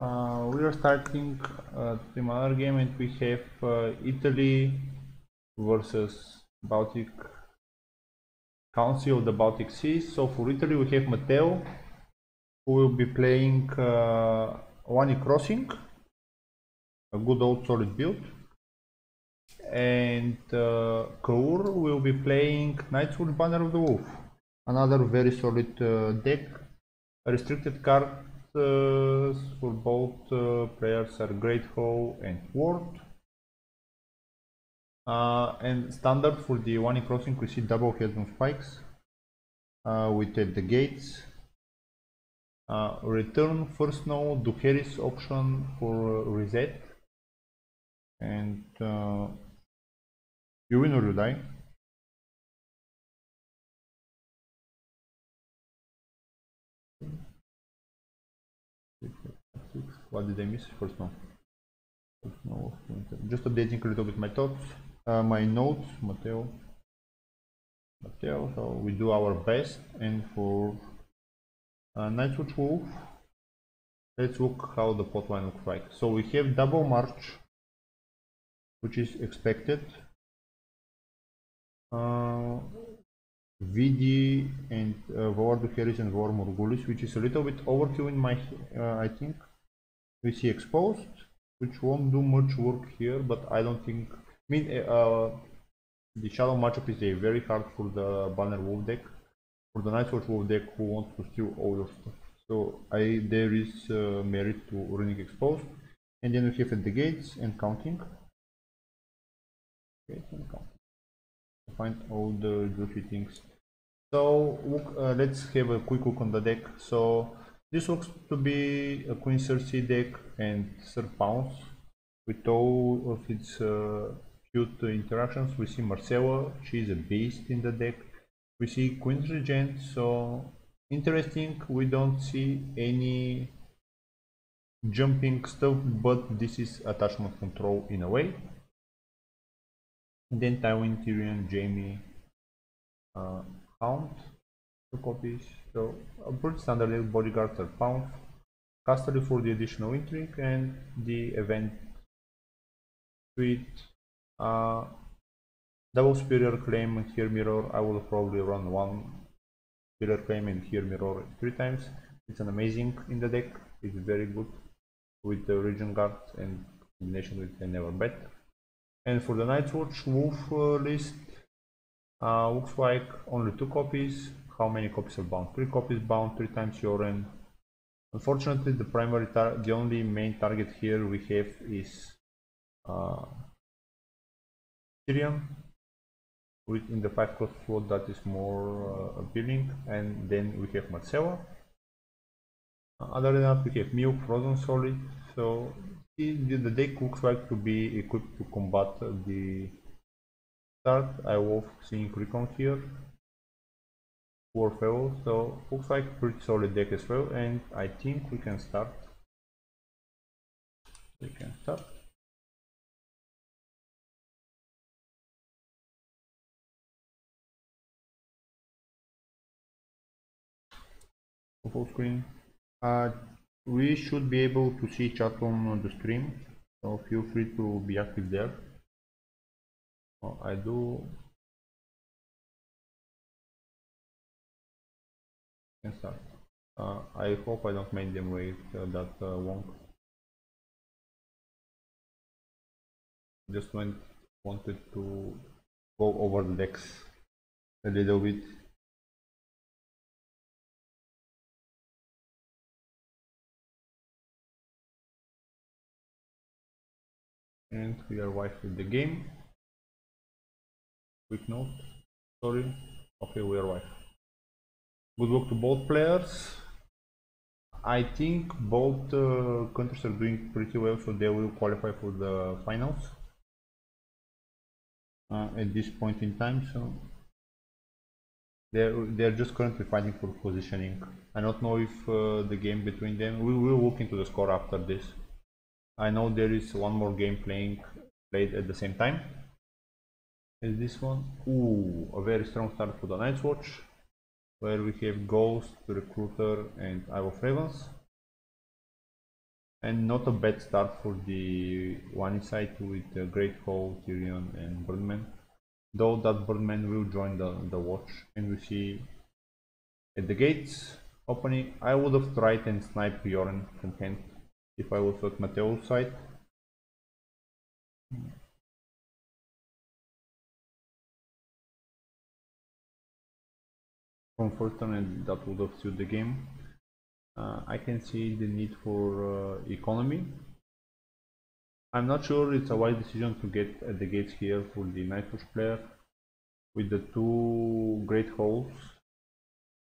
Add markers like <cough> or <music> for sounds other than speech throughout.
Uh, we are starting uh, another game and we have uh, Italy versus Baltic Council of the Baltic Seas. So for Italy we have Matteo who will be playing uh, Crossing, a good old solid build. And uh, Kaur will be playing Night's Watch Banner of the Wolf, another very solid uh, deck. Restricted cards uh, for both uh, players are Great Hall and Ward. Uh, and standard for the one Crossing we see double Heads on Spikes uh, with the gates. Uh, return first node Duheris option for reset. And uh, you win or you die what did I miss? First first node just updating a little bit my thoughts uh, my notes Matteo Matteo so we do our best and for uh, Night's Watch Wolf let's look how the pot line looks like. So we have double march which is expected. Uh, VD and uh, Harris and Valar Morghulis which is a little bit overkill in my uh, I think we see exposed which won't do much work here but I don't think I mean uh, the shadow matchup is a very hard for the banner wolf deck for the Night's Watch Wolf deck who wants to steal all your stuff. So I there is uh, merit to Runic Exposed. And then we have at the gates and counting. Gates and counting. Find all the juicy things. So look, uh, let's have a quick look on the deck. So this looks to be a Queen Cersei deck and Sir Pounce with all of its uh, cute interactions. We see Myrcella, she's a beast in the deck. We see Queen's Regent, so interesting, we don't see any jumping stuff, but this is attachment control in a way. then Tywin, Tyrion, Jaime, uh, Hound, two copies, so pretty standard bodyguards are found. Casterly for the additional intrigue and the event with uh, double superior claim Hear Me Roar. I will probably run one superior claim and Hear Me Roar three times. It's an amazing in the deck. It's very good with the Regent's Guard and combination with the never bet. And for the night's watch wolf uh, list uh, looks like only two copies how many copies are bound? Three copies bound three times Yoren unfortunately the primary the only main target here we have is uh, Tyrion within the 5 cost slot that is more uh, appealing. And then we have Myrcella. Uh, other than that we have Milk, Frozen Solid. So the deck looks like to be equipped to combat the start. I love seeing Recon here Warfare so looks like pretty solid deck as well and I think we can start we can start full screen. Uh, we should be able to see chat on the stream, so feel free to be active there. Oh, I do. Can start. Uh, I hope I don't make them wait uh, that uh, long. Just went, wanted to go over the decks a little bit. And we are wife with the game. Quick note. Sorry. Okay we are wife good luck to both players. I think both uh, countries are doing pretty well so they will qualify for the finals uh, at this point in time so they're they're just currently fighting for positioning. I don't know if uh, the game between them we will look into the score after this. I know there is one more game playing played at the same time is this one. Ooh, a very strong start for the Night's Watch where we have Ghost, Recruiter and Isle of Ravens. And not a bad start for the one side with uh, Great Hall, Tyrion and Birdman. Though that Birdman will join the, the watch and we see at the gates opening I would have tried and sniped Bjorn from hand if I was at Matteo's side Fulton and that would have suited the game. Uh, I can see the need for uh, economy. I'm not sure it's a wise decision to get at the gates here for the Nightwatch player with the two Great Halls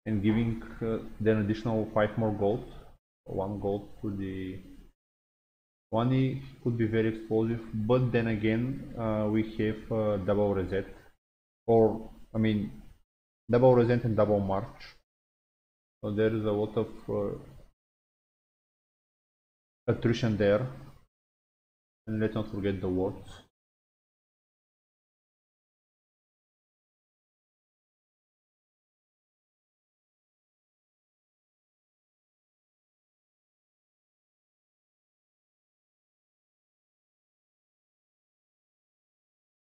and giving uh, then additional 5 more gold. 1 gold to the one could be very explosive but then again uh, we have uh, double reset. Or I mean double reset and double march. So there is a lot of uh, attrition there. And let's not forget the wards.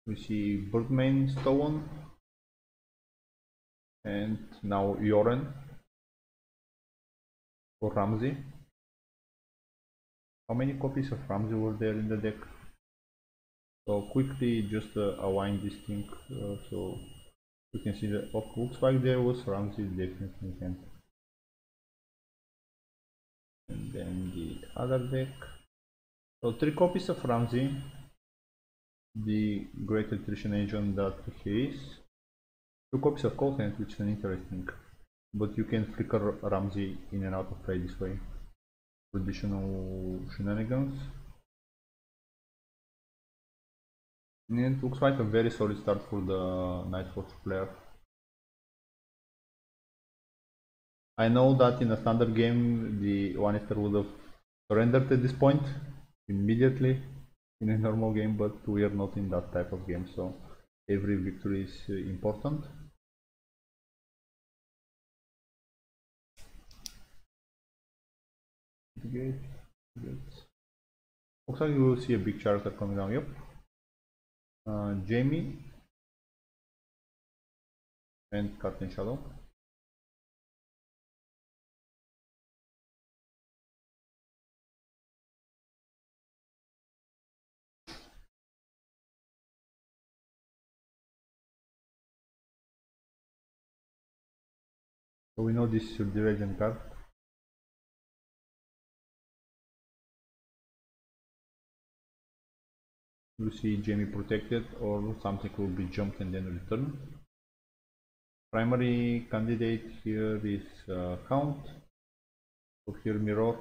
We see Birdman Stone and now Yoren for Ramsay. How many copies of Ramsay were there in the deck? So quickly just uh, align this thing uh, so you can see that oh, looks like there was Ramsay definitely can. And then the other deck. So three copies of Ramsay, the great attrition agent that he is. Two copies of Hand, which is an interesting. But you can flicker Ramsay in and out of play this way Traditional shenanigans. And it looks like a very solid start for the Nightwatch player. I know that in a standard game the Lannister would have surrendered at this point immediately in a normal game, but we are not in that type of game, so every victory is uh, important. Gate. Looks like you will see a big character coming down. Yep. Uh, Jaime and Captain Shadow. So we know this is the legend card. You see Jaime protected or something will be jumped and then returned. Primary candidate here is uh, Hound. So Hear Me Roar.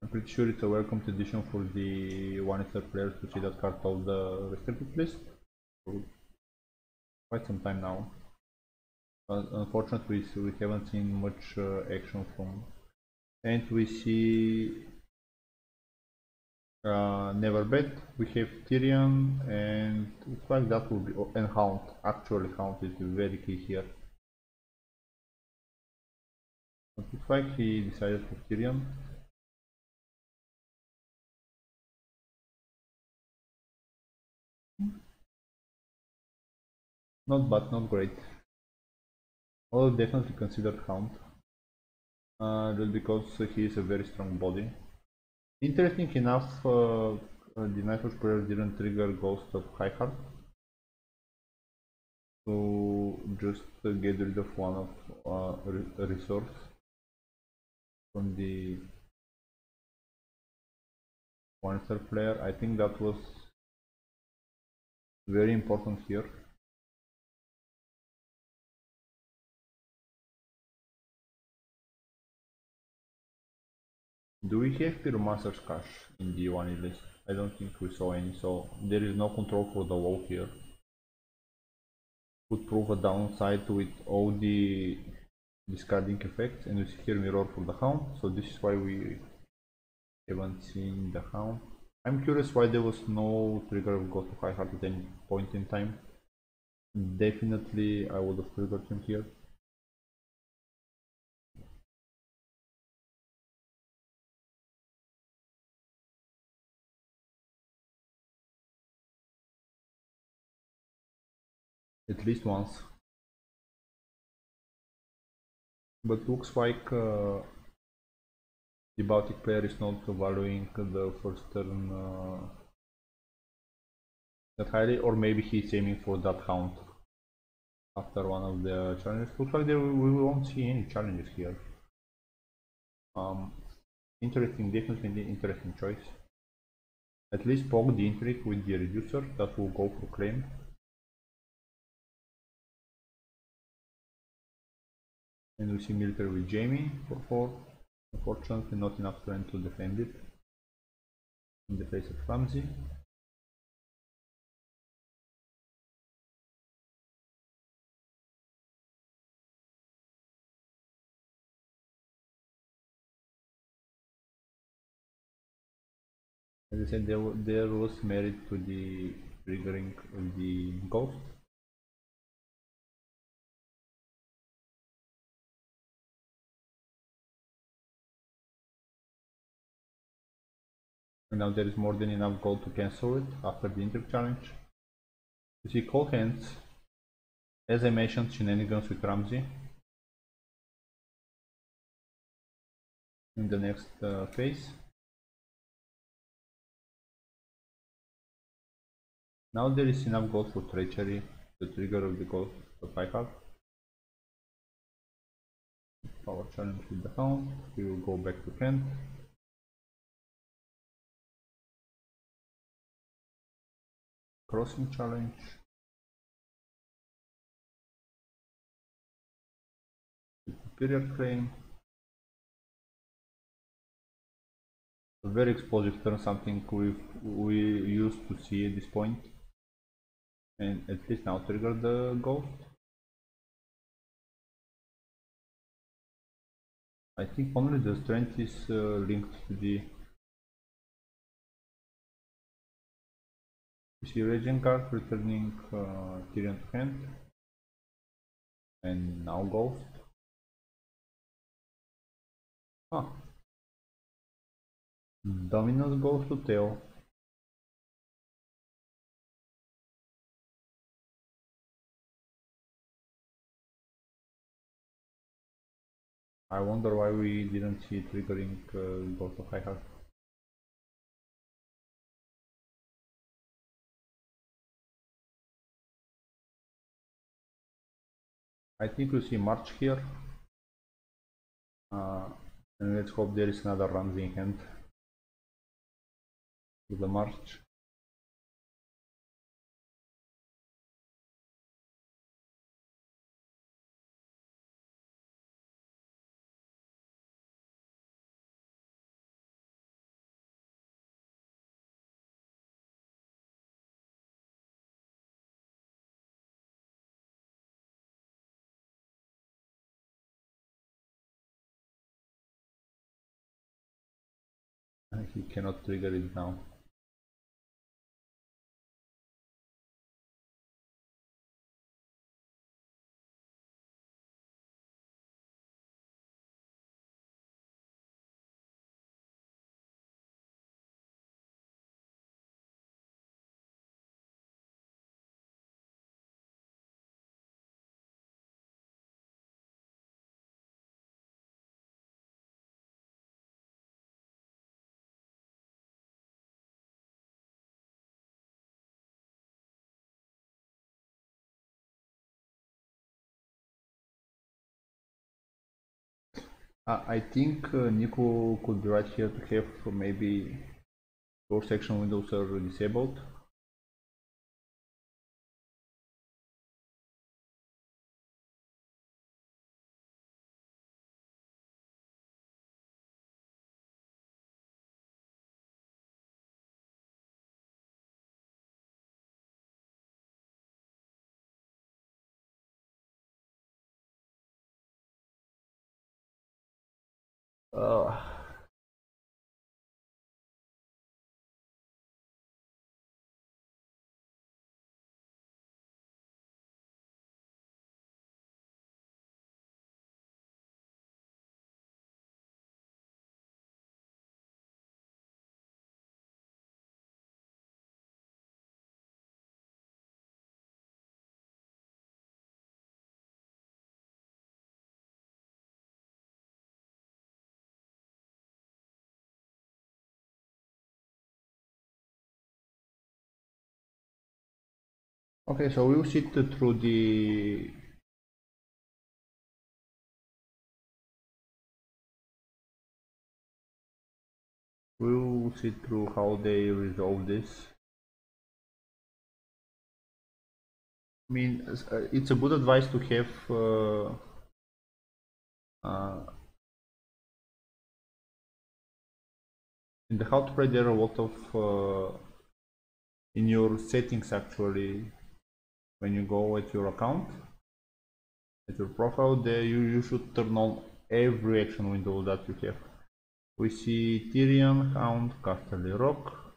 I'm pretty sure it's a welcome addition for the one players to see that card of the restricted list for quite some time now. Unfortunately, we haven't seen much uh, action from and we see uh, never bet. We have Tyrion and looks like that will be oh, and Hound actually Hound is very key here. It looks like he decided for Tyrion. Not bad not great. I'll definitely consider Hound uh, just because he is a very strong body. Interesting enough, uh, uh the Nightwatch player didn't trigger Ghost of High Heart. So just uh, get rid of one of uh, re resource from the one star player. I think that was very important here. Do we have Pyromancer's Cache in the one list? I don't think we saw any, so there is no control for the wall here. Could prove a downside with all the discarding effects, and we see Hear Me Roar for the Hound, so this is why we haven't seen the Hound. I'm curious why there was no trigger of Ghost of High Heart at any point in time. Definitely I would have triggered him here. At least once. But looks like uh, the Baltic player is not valuing the first turn uh, that highly, or maybe he's aiming for that count after one of the challenges. Looks like we won't see any challenges here. Um, interesting, definitely interesting choice. At least poke the intrigue with the reducer that will go for claim. And we see military with Jaime for 4. Unfortunately not enough strength to defend it in the face of Clumsy. As I said, there, there was merit to the triggering of the ghost. Now there is more than enough gold to cancel it after the intrigue challenge. You see cold hands. As I mentioned, shenanigans with Ramsay. In the next uh, phase. Now there is enough gold for treachery, the trigger of the gold I have. Power challenge with the hound. We will go back to Kent. Crossing challenge. Superior claim. A very explosive turn, something we we used to see at this point and at least now trigger the ghost. I think only the strength is uh, linked to the see Raging card returning uh, Tyrion to hand and now Ghost. Huh. Dominus goes to tail. I wonder why we didn't see triggering uh, Ghost of High Heart. I think we see March here. Uh, and let's hope there is another Ramsay in hand. With the March. He cannot trigger it now. I think uh, Nico could be right here to have maybe door section windows are disabled. Uh, Okay, so we'll sit through the we'll see through how they resolve this. I mean, uh, it's a good advice to have uh, uh, in the how to play there are a lot of uh, in your settings actually when you go at your account at your profile there you, you should turn on every action window that you have we see Tyrion, Hound, Casterly Rock,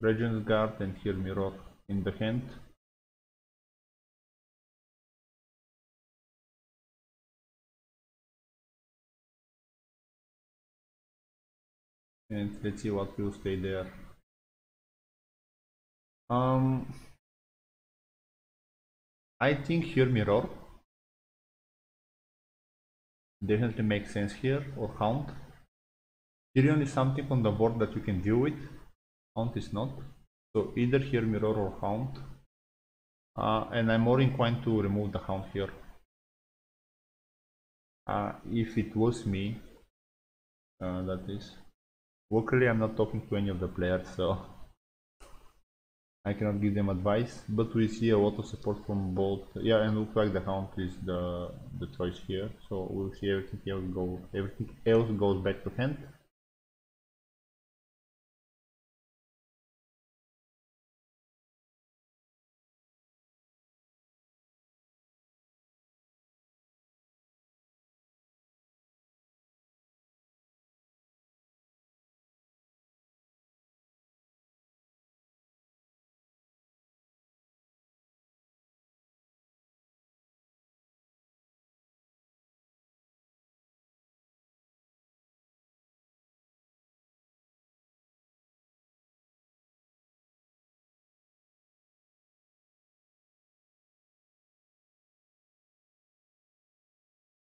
Regent's Guard and Hear Me Roar in the hand. And let's see what will stay there. Um, I think Hear Me Roar definitely makes sense here or Hound Tyrion is something on the board that you can deal with. Hound is not. So either Hear Me Roar or Hound. Uh, and I'm more inclined to remove the Hound here. Uh, if it was me, uh, that is. Luckily I'm not talking to any of the players, so I cannot give them advice, but we see a lot of support from both. Yeah, and looks like the Hound is the the choice here. So we'll see everything else go. Everything else goes back to hand.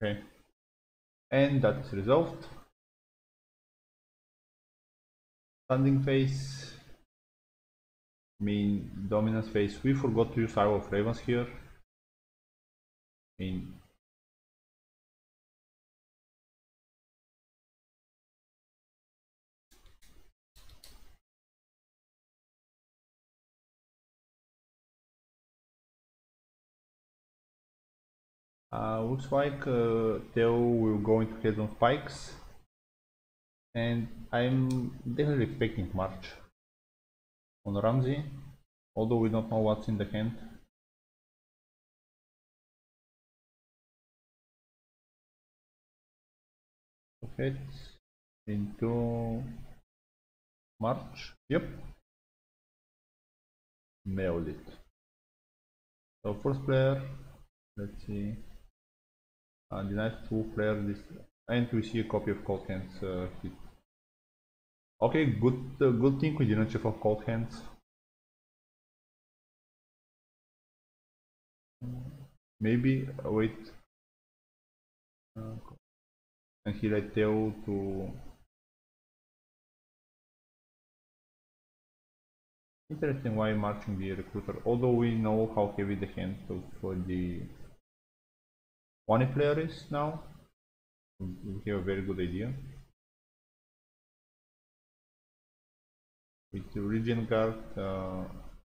Okay. And that is resolved. Standing phase. mean dominance phase. We forgot to use Isle of Ravens here. mean Uh, looks like uh, will go into head on spikes. And I'm definitely expecting March on Ramsay although we don't know what's in the hand. Heads into March. Yep. Nailed it. So first player let's see uh, denied two player this and we see a copy of cold hands uh, hit. Okay, good uh, good thing we didn't for cold hands. Maybe uh, wait. And here I tell to Interesting why marching the recruiter, although we know how heavy the hand for the one player is now. We have a very good idea. With the Guard, uh,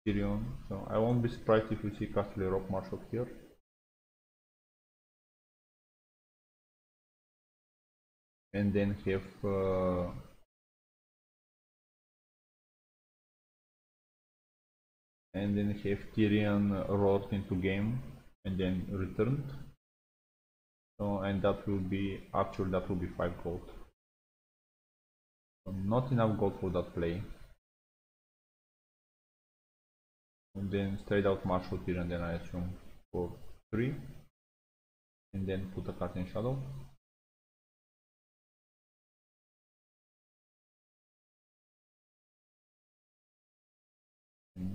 Tyrion, so I won't be surprised if we see Casterly Rock Marshal here. And then have uh, and then have Tyrion roared into game and then returned. So, and that will be, actually that will be 5 gold. So not enough gold for that play. And then straight out Marshal here and then I assume for 3. And then put a card in shadow.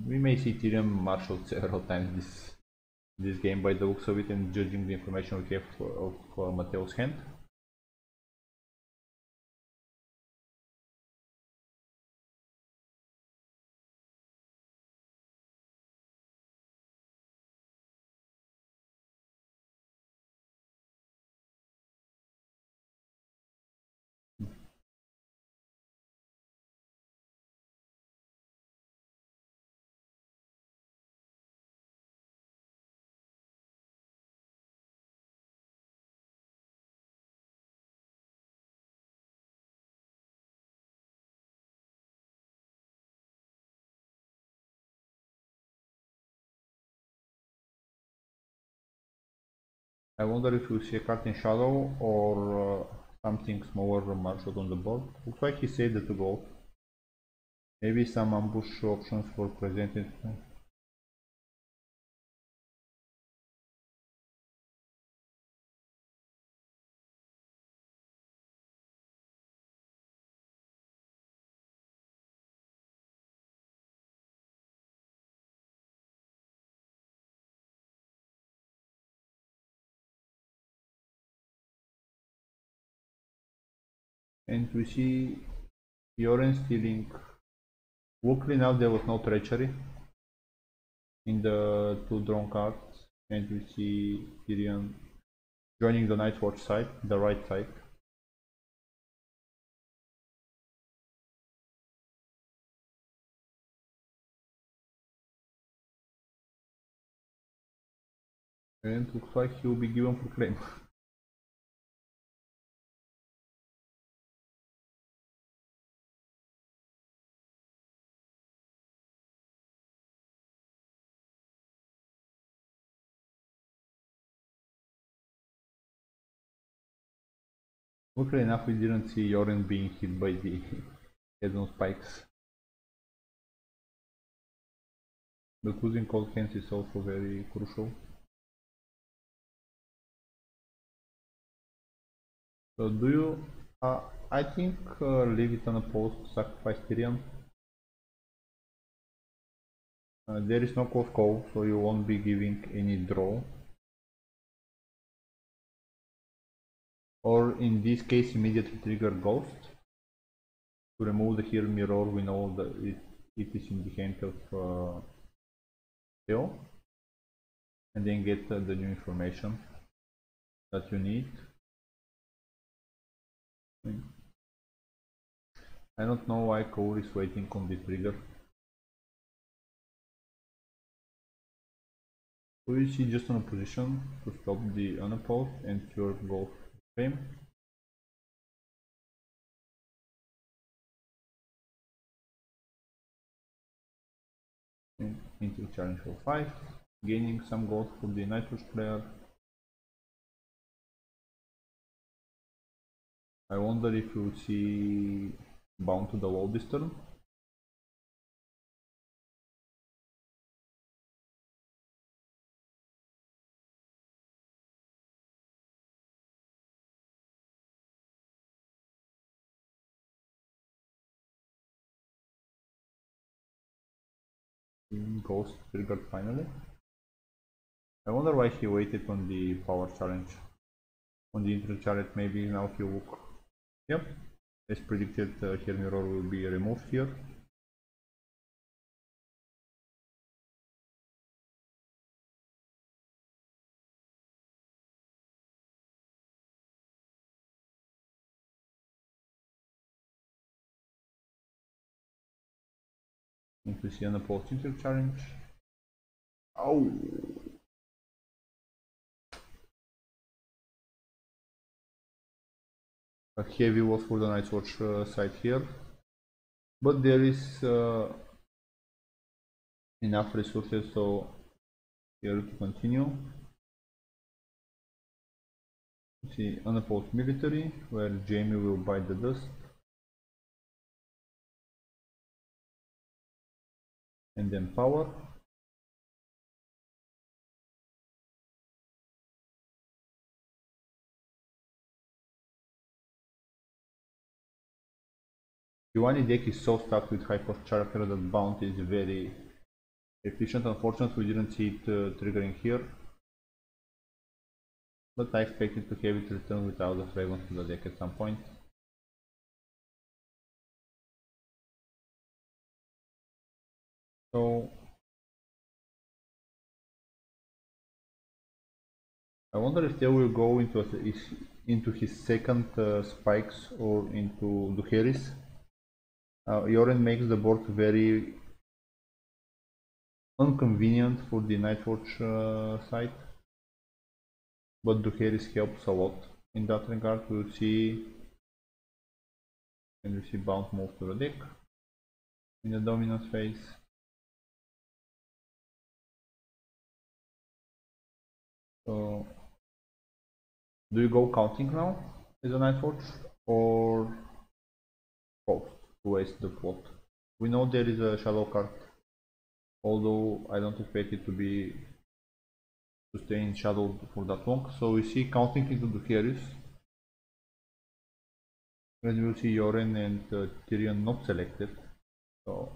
We may see Tyrion Marshal several <laughs> times this this game by the looks of it and judging the information we have of uh, Matteo's hand. I wonder if we see a card in shadow or uh, something smaller marshaled on the board. Looks like he saved the two gold. Maybe some ambush options were presented. And we see Yoren stealing Luckily now there was no treachery in the two drawn cards and we see Tyrion joining the Night's Watch side, the right side. And looks like he will be given for <laughs> Luckily enough we didn't see Yoren being hit by the <laughs> head-on spikes. But losing cold hands is also very crucial. So do you... Uh, I think uh, leave it unopposed, sacrifice Tyrion. Uh, there is no close call, so you won't be giving any draw. Or in this case immediately trigger ghost to remove the here mirror we know that it, it is in the hand of uh, Theo and then get uh, the new information that you need. I don't know why Kaur is waiting on the trigger. So you see just on a position to stop the unopposed and cure ghost frame into challenge for 5 gaining some gold for the Nightwatch player I wonder if you would see bound to the wall this turn Ghost triggered finally. I wonder why he waited on the power challenge. On the intro challenge maybe now he look. Yep, as predicted uh, mirror will be removed here. If we see an opportunity to challenge. Oh! A heavy was for the Night's Watch uh, side here. But there is uh, enough resources so here to continue. See unopposed military where Jaime will bite the dust. And then power Giovanni deck is so stuck with cost character that bounty is very efficient. Unfortunately, we didn't see it uh, triggering here. But I expected to have it return without the fragrance to the deck at some point. So I wonder if they will go into into his second uh, spikes or into Duheris. Uh, Yoren makes the board very inconvenient for the Nightwatch uh, side, but Duheris helps a lot in that regard. We'll see, and we see Bound move to the deck in the dominance phase. So Do you go counting now as a Nightwatch or post to waste the plot? We know there is a shadow card, although I don't expect it to be to stay in shadow for that long. So we see counting into the. As you will see Yoren and uh, Tyrion not selected. So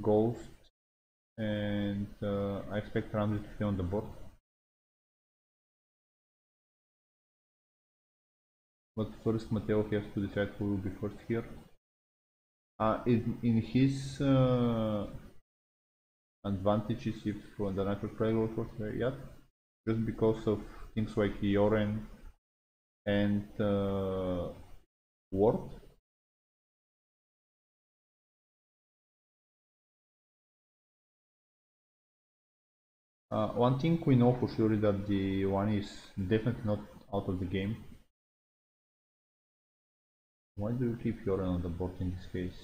Ghost and uh, I expect Ramsay to stay on the board. But first Matteo has to decide who will be first here. Uh, in, in his uh, advantages if uh, the natural player goes first yet, just because of things like Yoren and uh, Ward. Uh, one thing we know for sure is that the one is definitely not out of the game. Why do you keep Yoren on the board in this case?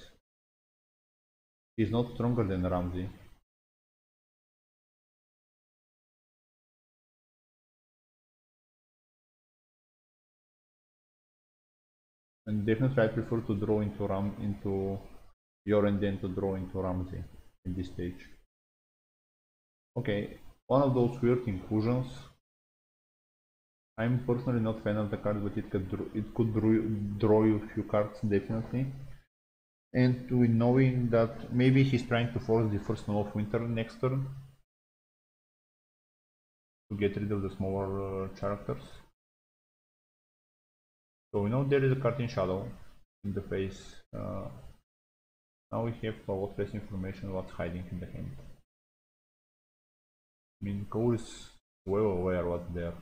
He's not stronger than Ramsay. And definitely I prefer to draw into Ram into Yoren than to draw into Ramsay in this stage. Okay, one of those weird inclusions. I'm personally not fan of the card, but it could draw, it could draw, draw you a few cards definitely. And we knowing that maybe he's trying to force the first snow of winter next turn to get rid of the smaller uh, characters. So we know there is a card in shadow in the face. Uh, now we have a lot less information what's hiding in the hand. I mean, Cole is well aware what's there.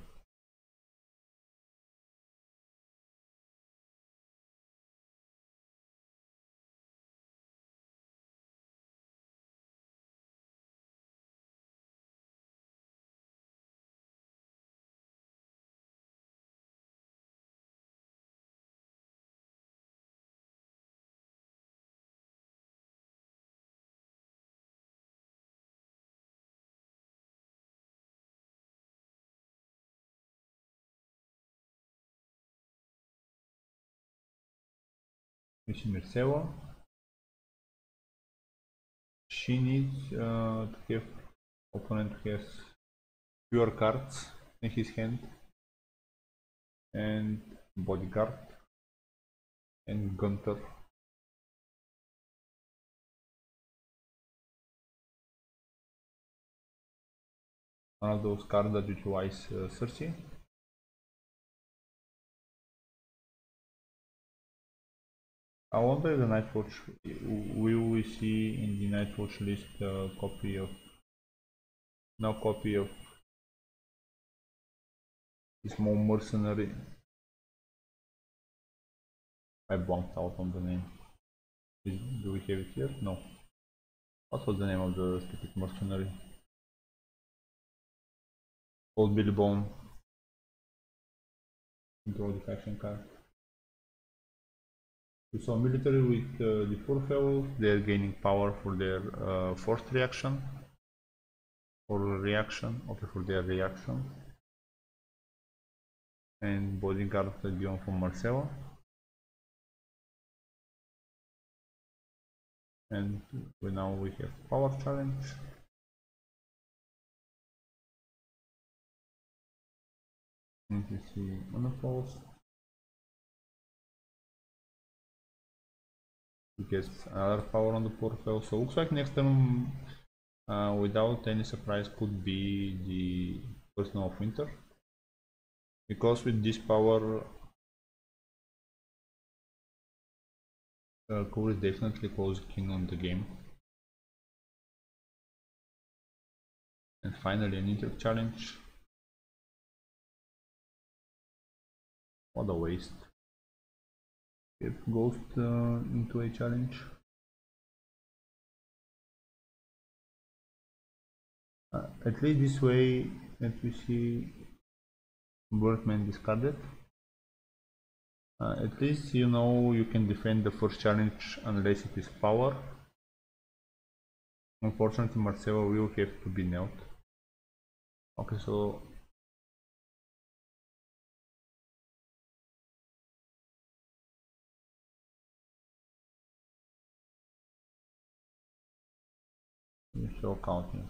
Mircea. She needs uh, to have opponent has fewer cards in his hand and bodyguard and Gunter. One of those cards that utilize uh, Cersei. I wonder the Nightwatch will we see in the Nightwatch list a copy of no copy of this small mercenary. I blanked out on the name. Is, do we have it here? No. What was the name of the stupid mercenary? Old Billy Bone. Draw the faction card. So military with uh, the four fellows, they're gaining power for their uh, reaction or reaction, okay, for their reaction. And bodyguard given from Marcelo. And we now we have power challenge. And you gets another power on the portal. So looks like next time, uh, without any surprise, could be the person of winter. Because with this power, uh, Kaur is definitely close king on the game. And finally an inter challenge. What a waste. Get Ghost uh, into a challenge. Uh, at least this way, let me see Birdman discarded. Uh, at least you know you can defend the first challenge unless it is power. Unfortunately, Myrcella will have to be nailed. Okay, so show counting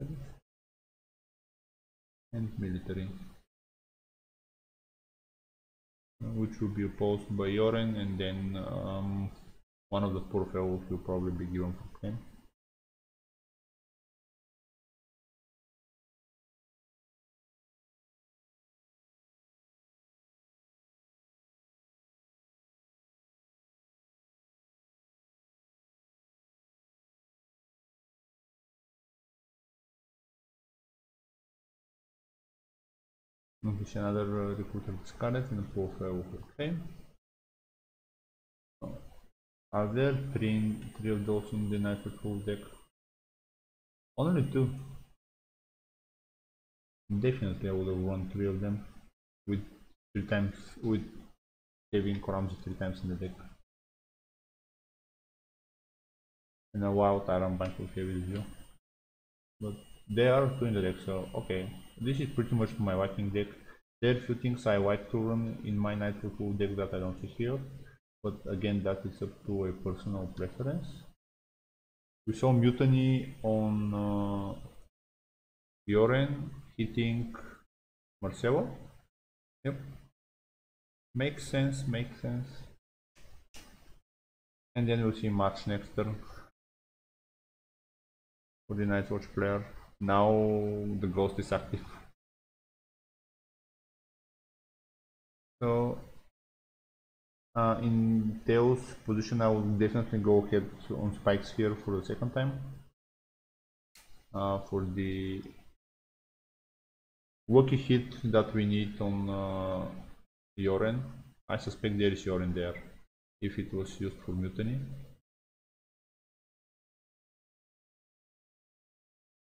and and military which will be opposed by Yoren and then um, one of the poor fellows will probably be given for claim. Obviously another recruiter discarded poor fellow for claim. Are there three, three of those in the Nightfall full deck? Only two. Definitely I would have run three of them with three times with Kevin Ramsey three times in the deck. And a wild Iron Bank will have with you. But they are two in the deck, so okay. This is pretty much my Viking deck. There are a few things I like to run in my Nightfall full deck that I don't see here but again that is up to a personal preference. We saw Mutiny on uh, Yoren hitting Myrcella. Yep. Makes sense, makes sense. And then we'll see March next turn for the Night's Watch player. Now the ghost is active. So uh, in Teo's position, I will definitely go ahead on spikes here for the second time. Uh, for the lucky hit that we need on uh, Yoren. I suspect there is Yoren there, if it was used for Mutiny.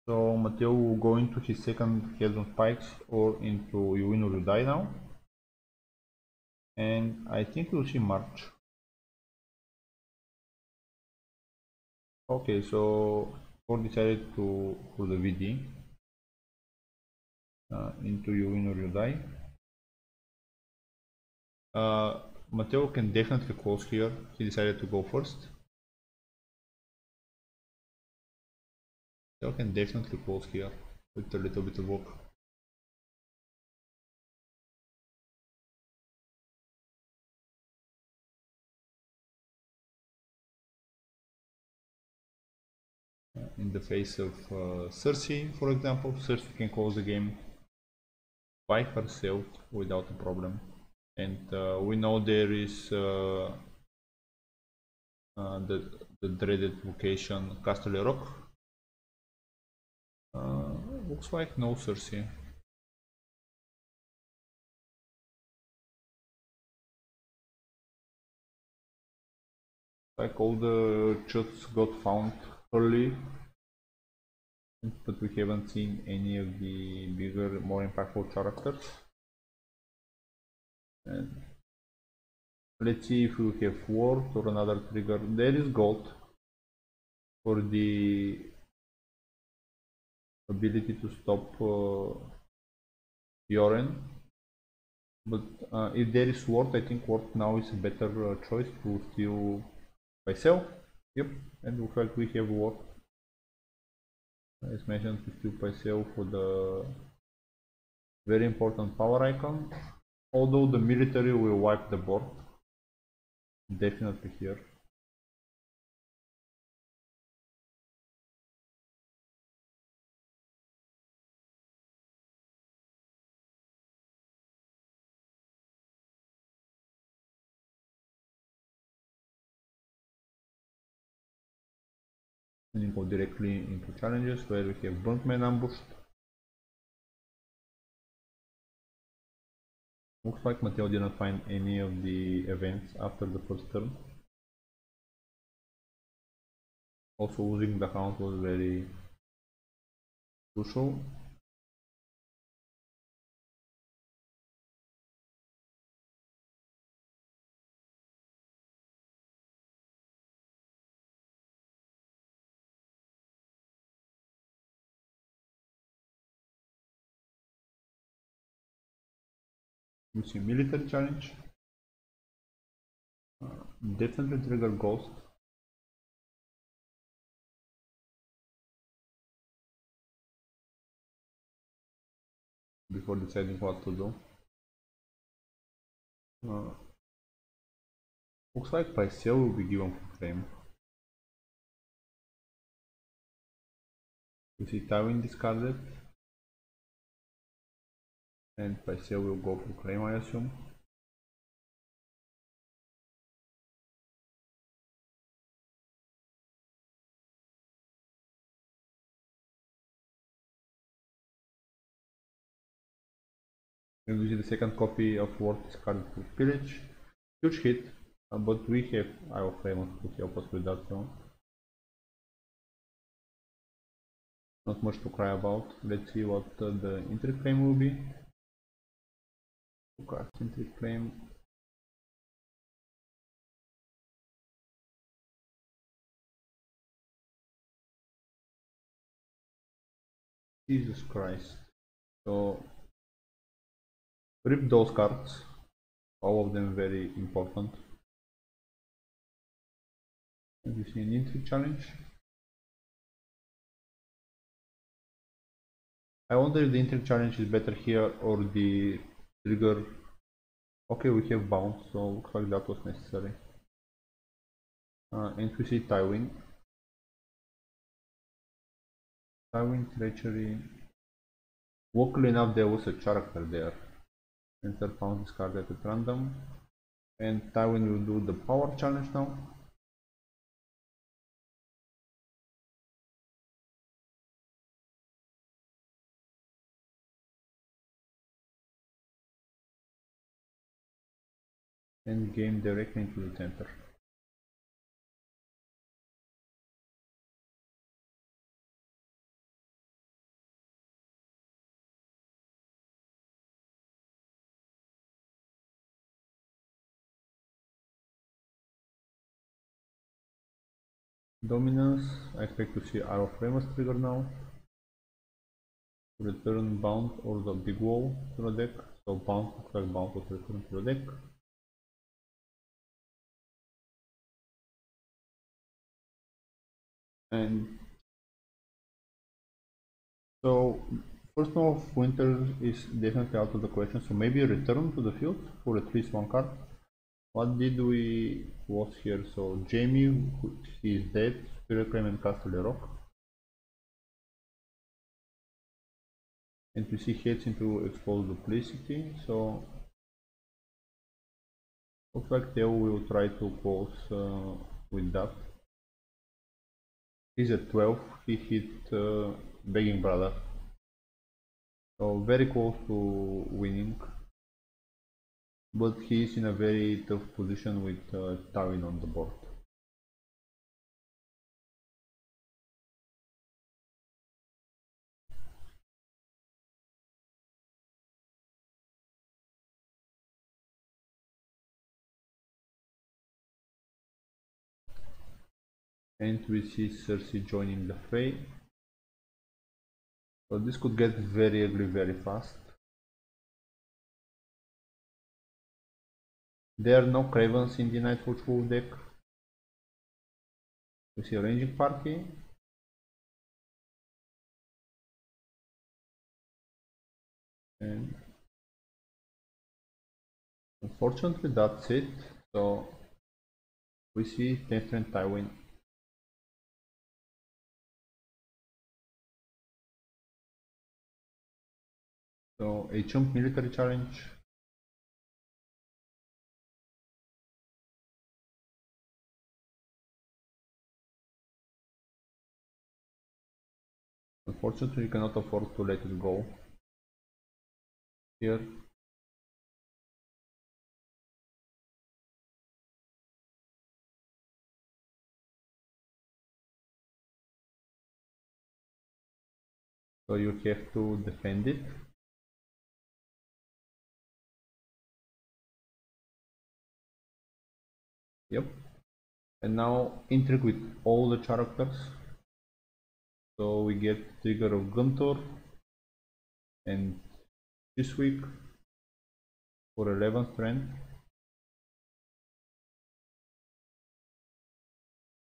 So Matteo will go into his second head on spikes or into you win or you die now and I think we'll see March. Okay, so Ford decided to for the VD uh, into you win or you die. Uh, Matteo can definitely close here. He decided to go first. Matteo can definitely close here with a little bit of work. in the face of uh, Cersei, for example. Cersei can close the game by herself without a problem. And uh, we know there is uh, uh the, the dreaded location Casterly Rock. Looks like no Cersei. Like all the shots got found early but we haven't seen any of the bigger, more impactful characters. And let's see if we have ward or another trigger. There is gold for the ability to stop uh, Yoren. But uh, if there is ward, I think ward now is a better uh, choice to steal myself. Yep, and looks like we have ward as mentioned with myself for the very important power icon although the military will wipe the board definitely here and go directly into challenges where we have Burntman ambushed. Looks like Matteo didn't find any of the events after the first turn. Also losing the hound was very crucial you military challenge. Uh, definitely trigger ghost. Before deciding what to do. Uh, looks like Pycelle will be given full claim. You see Tywin discarded and Pycelle will go for claim I assume. And we see the second copy of Word discarded for pillage. Huge hit, uh, but we have our famous to help us with that so not much to cry about. Let's see what uh, the intrigue claim will be. Intrigue claim. Jesus Christ. So rip those cards. All of them very important. Have you seen an intrigue challenge? I wonder if the intrigue challenge is better here or the trigger. Okay, we have bounce, so looks like that was necessary. Uh, and we see Tywin. Tywin, treachery. Luckily enough, there was a character there. Enter pound discarded at random. And Tywin will do the power challenge now. And game directly into the center. Dominance, I expect to see Arrow Framers trigger now. Return Bound or the Big Wall to the deck. So Bound looks like Bound was returned to the deck. And so first of winter is definitely out of the question. So maybe return to the field for at least one card. What did we was here? So Jaime he is dead. Spirit Claim and Casterly Rock. And we see heads into exposed duplicity. So looks like Theo will try to close uh, with that He's at 12. He hit uh, Begging Brother. So very close to winning. But he's in a very tough position with uh, Tywin on the board. And we see Cersei joining the fray. So this could get very ugly very fast. There are no Cravens in the Nightwatch Wolf deck. We see a ranging party. And unfortunately that's it. So we see Tenth and Tywin So a chunk military challenge. Unfortunately, you cannot afford to let it go. Here. So you have to defend it. Yep. And now intrigue with all the characters. So we get trigger of Gunthor and this week for 11th strength.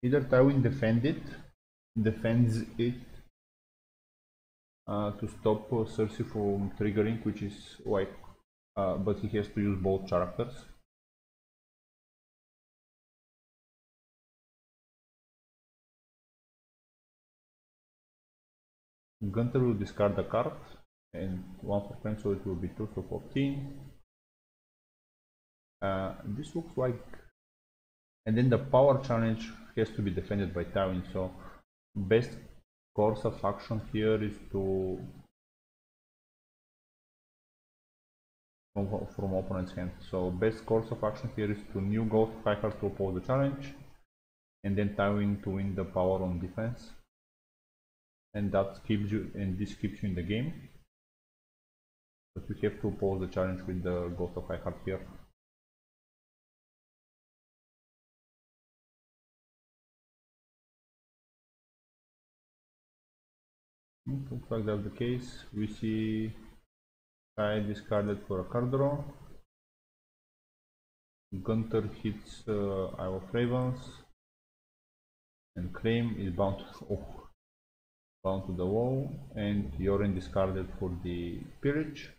Either Tywin defend it, defends it, uh, to stop uh, Cersei from triggering, which is like, uh, but he has to use both characters. Gunthor will discard a card and one for friends, so it will be 2 for 14. Uh, this looks like and then the power challenge has to be defended by Tywin so best course of action here is to from, from opponent's hand so best course of action here is to new of Highheart to oppose the challenge and then Tywin to win the power on defense and that keeps you and this keeps you in the game but we have to oppose the challenge with the Ghost of Highheart here Looks like that's the case. We see I discarded for a card draw. Gunthor hits uh, Isle of Ravens and claim is bound to, <laughs> oh, bound to the wall and Yoren discarded for the pillage.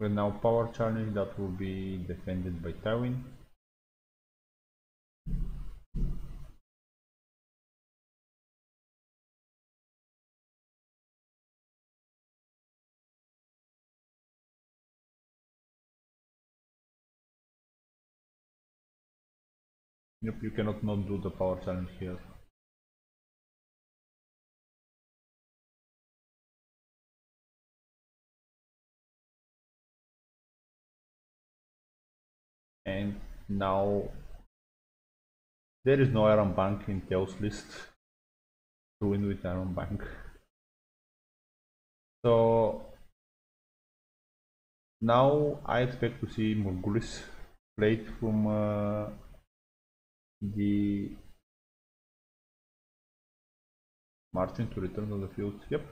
And now power challenge that will be defended by Tywin. Yep, you cannot not do the power challenge here. And now there is no Iron Bank in Chaos list to win with Iron Bank. So now I expect to see Morghulis played from uh, the margin to return to the field. Yep.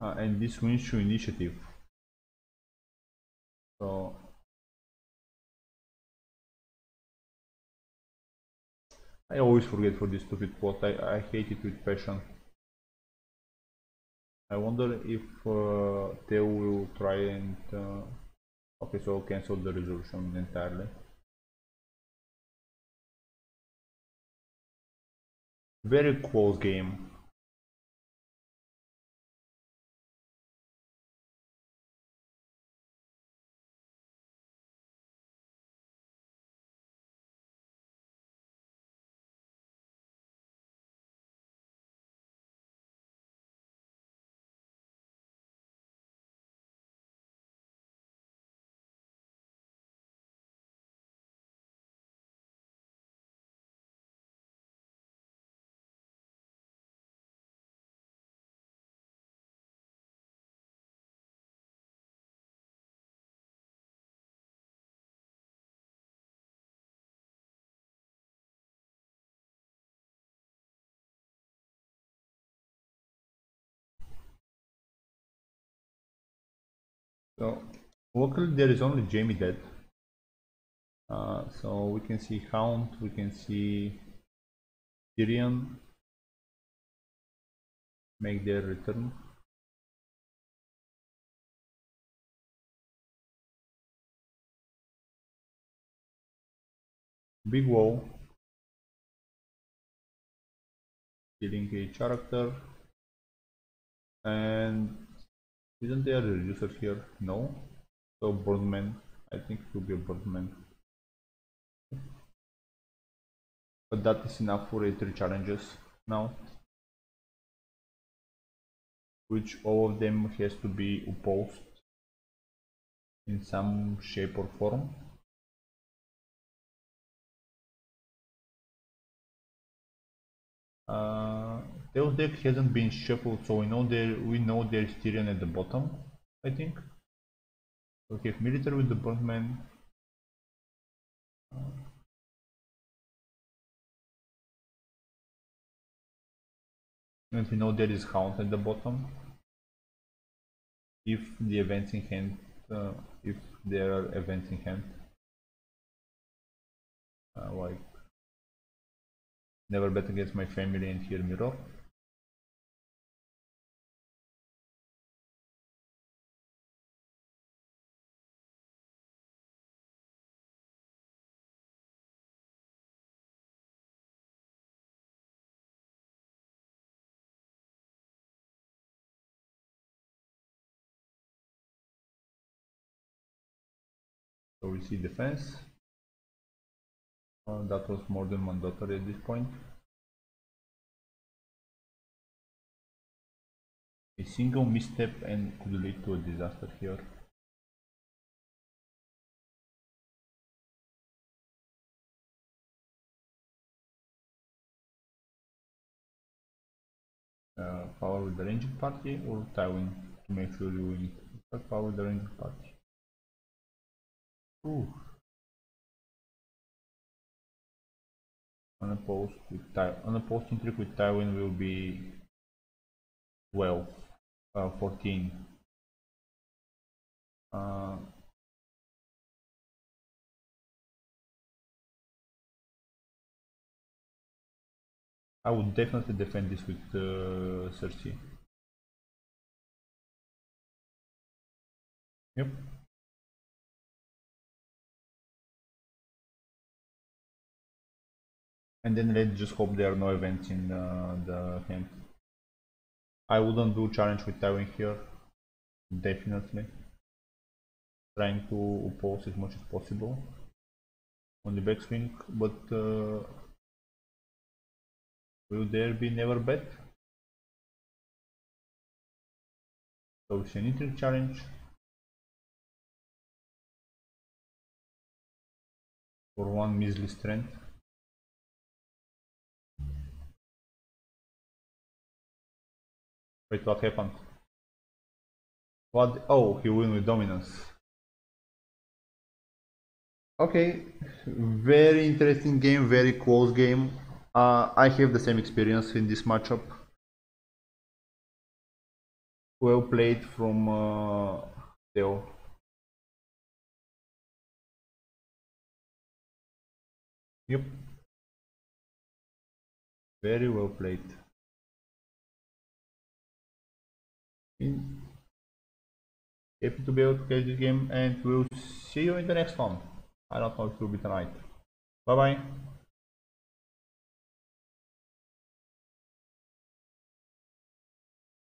And this wins initiative. So I always forget for this stupid quote. I, I hate it with passion. I wonder if uh, Theo will try and uh, Okay, so cancel the resolution entirely. Very close game. So locally there is only Jaime dead. Uh, so we can see Hound, we can see Tyrion make their return. Big Wall killing a character and isn't there a reducer here? No. So Birdman, I think it will be a Birdman. But that is enough for three challenges now. Which all of them has to be opposed in some shape or form. Uh, Tails deck hasn't been shuffled, so we know there we know there's Tyrion at the bottom, I think. We have military with the Birdman. And we know there is Hound at the bottom. If the events in hand, uh, if there are events in hand. uh, like never bet against my family and Hear Me Roar We see defense. Uh, that was more than mandatory at this point. A single misstep and could lead to a disaster here. Uh, power with the ranging party or Tywin to make sure you win. Power with the ranging party. Ooh. post with Ty unopposed intrigue with Tywin will be 12, uh, 14. Uh, I would definitely defend this with uh, Cersei. Yep. And then let's just hope there are no events in uh, the hand. I wouldn't do challenge with Tywin here, definitely. Trying to oppose as much as possible on the backswing, but uh, will there be never bet? So it's an intrigue challenge. For one measly strength. Wait, what happened? What? Oh, he win with dominance. Okay, very interesting game, very close game. Uh, I have the same experience in this matchup. Well played from uh, Theo. Yep. Very well played. Happy to to play this game and we'll see you in the next one. I don't know if it will be tonight. Bye bye.